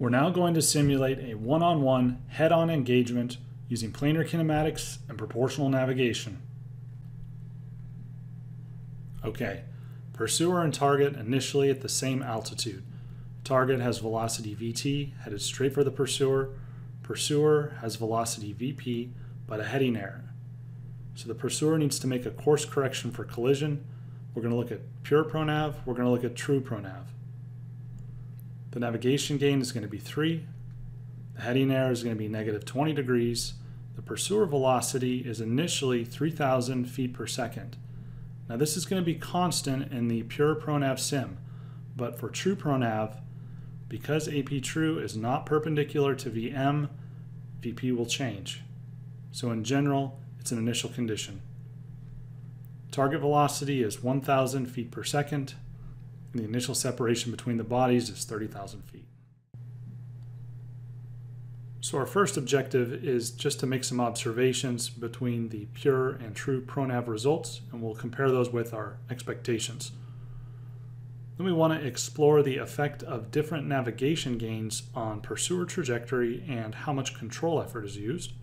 We're now going to simulate a one-on-one head-on engagement using planar kinematics and proportional navigation. Okay, pursuer and target initially at the same altitude. Target has velocity vt headed straight for the pursuer. Pursuer has velocity vp but a heading error. So the pursuer needs to make a course correction for collision. We're going to look at pure pronav, we're going to look at true pronav. The navigation gain is going to be 3. The heading error is going to be negative 20 degrees. The pursuer velocity is initially 3,000 feet per second. Now this is going to be constant in the pure pronav sim, but for true pronav, because AP true is not perpendicular to VM, VP will change. So in general, it's an initial condition. Target velocity is 1,000 feet per second. And the initial separation between the bodies is 30,000 feet. So our first objective is just to make some observations between the pure and true ProNav results, and we'll compare those with our expectations. Then we want to explore the effect of different navigation gains on pursuer trajectory and how much control effort is used.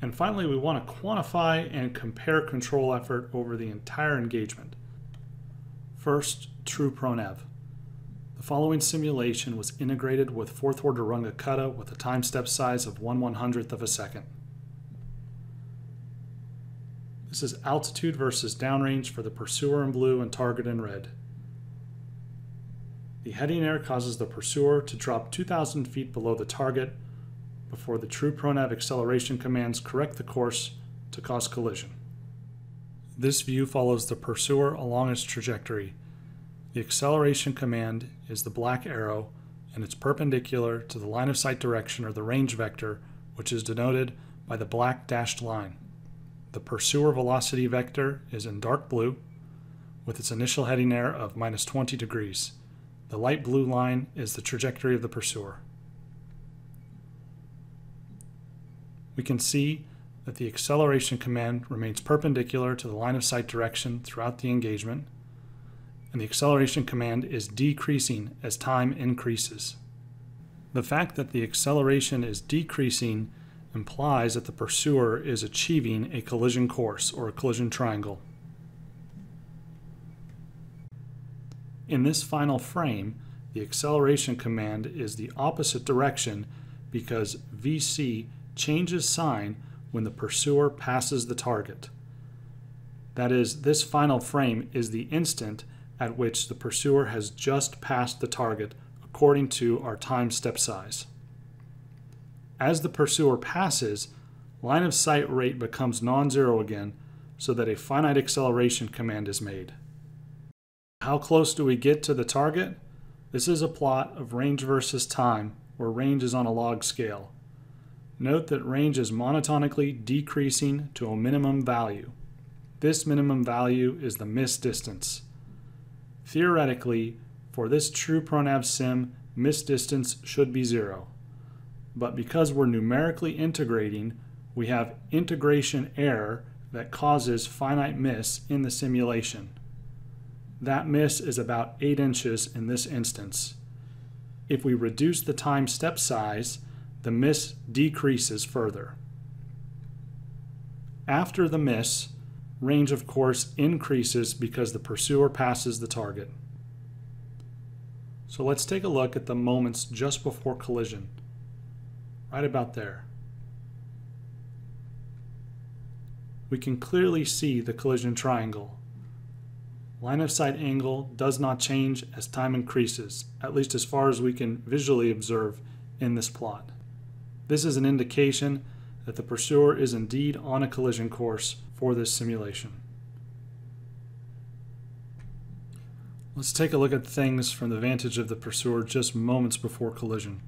And finally, we want to quantify and compare control effort over the entire engagement. First, true pronav. The following simulation was integrated with fourth order Runge Kutta with a time step size of 1 100th of a second. This is altitude versus downrange for the pursuer in blue and target in red. The heading error causes the pursuer to drop 2,000 feet below the target before the true pronav acceleration commands correct the course to cause collision. This view follows the pursuer along its trajectory. The acceleration command is the black arrow and it's perpendicular to the line of sight direction or the range vector, which is denoted by the black dashed line. The pursuer velocity vector is in dark blue with its initial heading error of minus 20 degrees. The light blue line is the trajectory of the pursuer. We can see that the acceleration command remains perpendicular to the line of sight direction throughout the engagement, and the acceleration command is decreasing as time increases. The fact that the acceleration is decreasing implies that the pursuer is achieving a collision course or a collision triangle. In this final frame, the acceleration command is the opposite direction because VC changes sign when the pursuer passes the target. That is, this final frame is the instant at which the pursuer has just passed the target according to our time step size. As the pursuer passes, line of sight rate becomes non-zero again so that a finite acceleration command is made. How close do we get to the target? This is a plot of range versus time where range is on a log scale. Note that range is monotonically decreasing to a minimum value. This minimum value is the miss distance. Theoretically, for this true pronav sim, miss distance should be zero. But because we're numerically integrating, we have integration error that causes finite miss in the simulation. That miss is about 8 inches in this instance. If we reduce the time step size, the miss decreases further. After the miss, range of course increases because the pursuer passes the target. So let's take a look at the moments just before collision, right about there. We can clearly see the collision triangle. Line of sight angle does not change as time increases, at least as far as we can visually observe in this plot. This is an indication that the pursuer is indeed on a collision course for this simulation. Let's take a look at things from the vantage of the pursuer just moments before collision.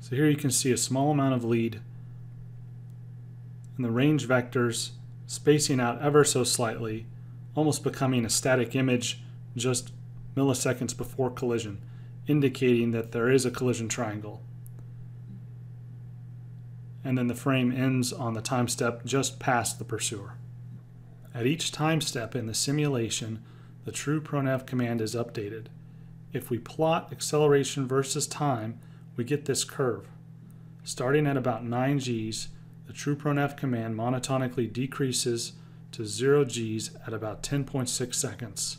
So here you can see a small amount of lead and the range vectors spacing out ever so slightly, almost becoming a static image just milliseconds before collision, indicating that there is a collision triangle and then the frame ends on the time step just past the pursuer. At each time step in the simulation, the true pronav command is updated. if we plot acceleration versus time, we get this curve. Starting at about 9 g's, the TrueProNav command monotonically decreases to 0 g's at about 10.6 seconds.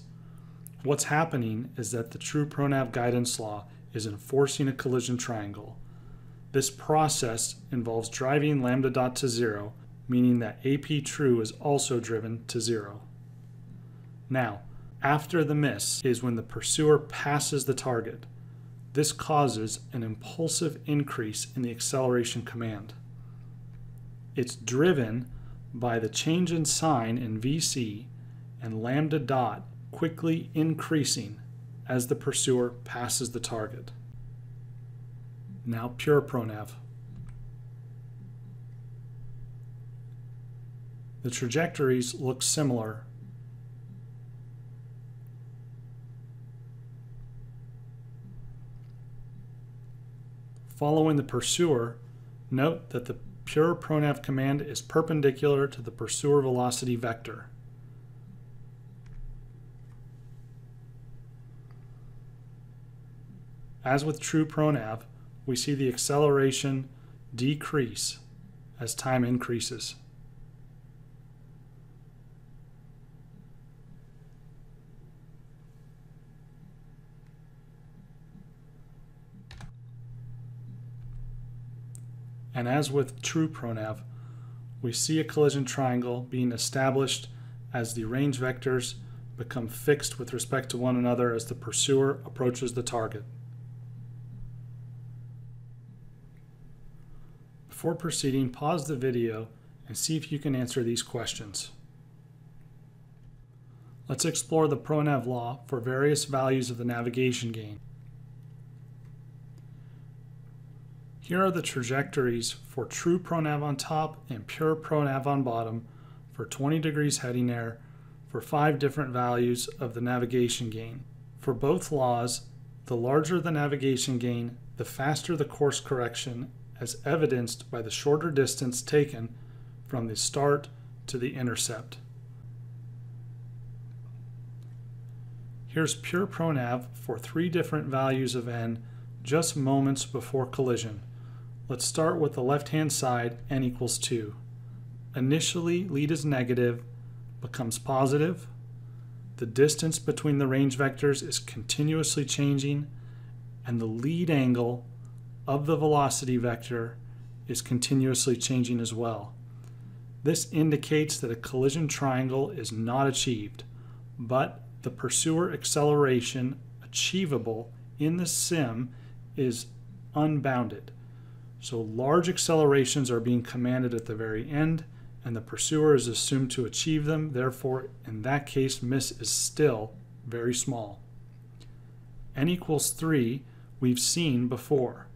What's happening is that the true pronav guidance law is enforcing a collision triangle. This process involves driving lambda dot to zero, meaning that AP true is also driven to zero. Now, after the miss is when the pursuer passes the target. This causes an impulsive increase in the acceleration command. It's driven by the change in sign in VC and lambda dot quickly increasing as the pursuer passes the target. Now pure pronav. The trajectories look similar. Following the pursuer, note that the pure pronav command is perpendicular to the pursuer velocity vector. As with true pronav, we see the acceleration decrease as time increases. And as with true pronav, we see a collision triangle being established as the range vectors become fixed with respect to one another as the pursuer approaches the target. Before proceeding, pause the video and see if you can answer these questions. Let's explore the ProNav law for various values of the navigation gain. Here are the trajectories for true ProNav on top and pure ProNav on bottom for 20 degrees heading error for five different values of the navigation gain. For both laws, the larger the navigation gain, the faster the course correction as evidenced by the shorter distance taken from the start to the intercept. Here's pure pronav for three different values of n just moments before collision. Let's start with the left-hand side, n equals 2. Initially, lead is negative, becomes positive. The distance between the range vectors is continuously changing, and the lead angle of the velocity vector is continuously changing as well. This indicates that a collision triangle is not achieved, but the pursuer acceleration achievable in the sim is unbounded. So large accelerations are being commanded at the very end, and the pursuer is assumed to achieve them. Therefore, in that case, miss is still very small. n equals 3 we've seen before.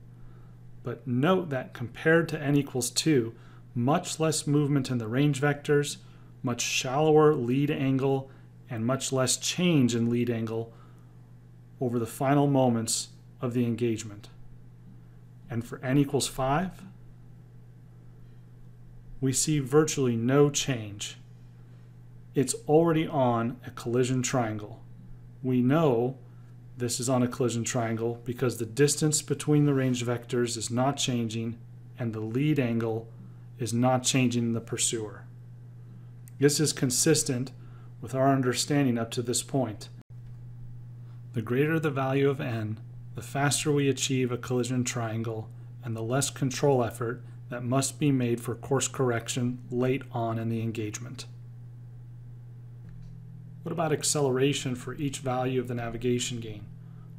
But note that compared to n equals 2, much less movement in the range vectors, much shallower lead angle, and much less change in lead angle over the final moments of the engagement. And for n equals 5, we see virtually no change. It's already on a collision triangle. We know this is on a collision triangle because the distance between the range vectors is not changing and the lead angle is not changing in the pursuer. This is consistent with our understanding up to this point. The greater the value of n, the faster we achieve a collision triangle and the less control effort that must be made for course correction late on in the engagement. What about acceleration for each value of the navigation gain?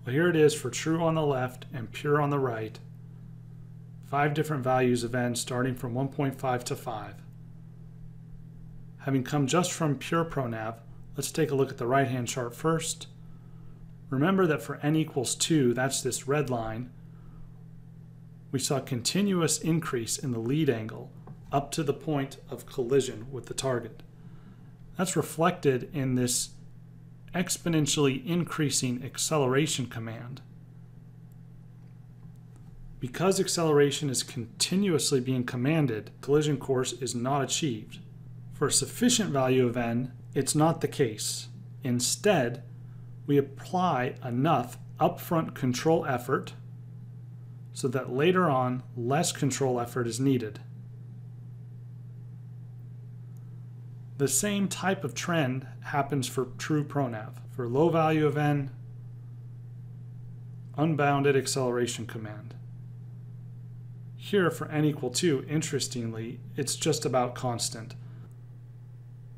Well, here it is for true on the left and pure on the right. Five different values of n starting from 1.5 to 5. Having come just from pure pronav, let's take a look at the right-hand chart first. Remember that for n equals 2, that's this red line, we saw continuous increase in the lead angle up to the point of collision with the target. That's reflected in this exponentially increasing acceleration command. Because acceleration is continuously being commanded, collision course is not achieved. For a sufficient value of n, it's not the case. Instead, we apply enough upfront control effort so that later on less control effort is needed. The same type of trend happens for true pronav. For low value of n, unbounded acceleration command. Here for n equal 2, interestingly, it's just about constant.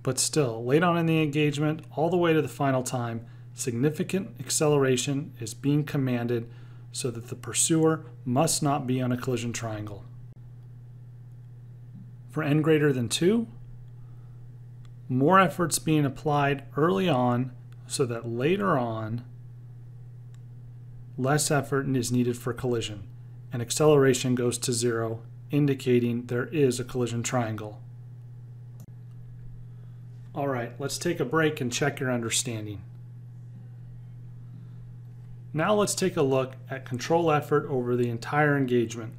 But still, late on in the engagement, all the way to the final time, significant acceleration is being commanded so that the pursuer must not be on a collision triangle. For n greater than 2, more efforts being applied early on so that later on less effort is needed for collision and acceleration goes to zero indicating there is a collision triangle. Alright, let's take a break and check your understanding. Now let's take a look at control effort over the entire engagement.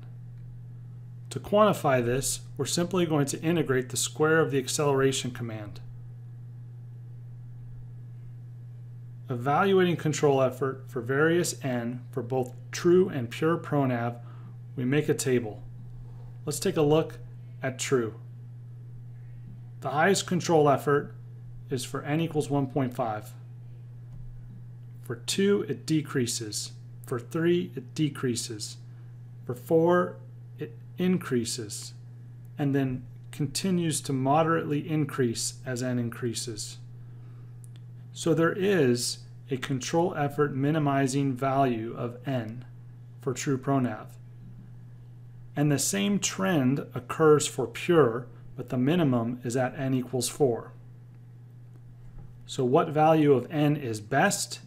To quantify this, we're simply going to integrate the square of the acceleration command. Evaluating control effort for various n for both true and pure pronav, we make a table. Let's take a look at true. The highest control effort is for n equals 1.5. For 2, it decreases. For 3, it decreases. For 4, it increases. And then continues to moderately increase as n increases. So there is a control effort minimizing value of n for true pronav. And the same trend occurs for pure, but the minimum is at n equals 4. So what value of n is best?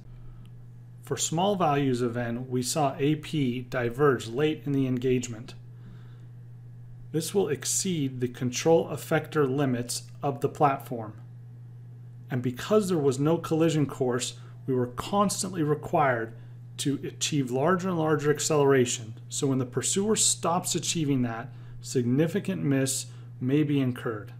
For small values of n, we saw AP diverge late in the engagement. This will exceed the control effector limits of the platform and because there was no collision course, we were constantly required to achieve larger and larger acceleration. So when the pursuer stops achieving that, significant miss may be incurred.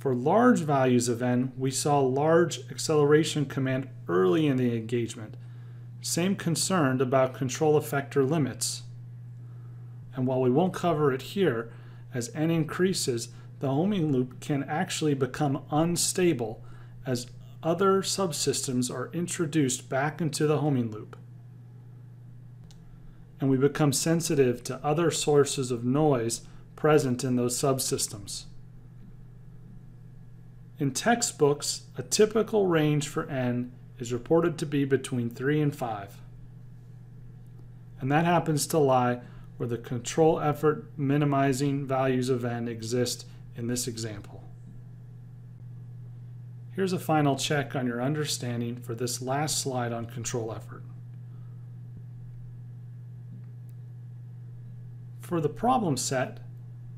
For large values of n, we saw large acceleration command early in the engagement. Same concerned about control effector limits. And while we won't cover it here, as n increases, the homing loop can actually become unstable as other subsystems are introduced back into the homing loop. And we become sensitive to other sources of noise present in those subsystems. In textbooks, a typical range for n is reported to be between 3 and 5. And that happens to lie where the control effort minimizing values of n exist in this example. Here's a final check on your understanding for this last slide on control effort. For the problem set,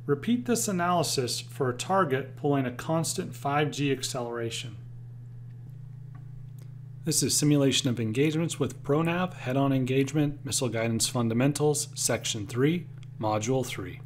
repeat this analysis for a target pulling a constant 5g acceleration. This is Simulation of Engagements with ProNav, Head-On Engagement, Missile Guidance Fundamentals, Section 3, Module 3.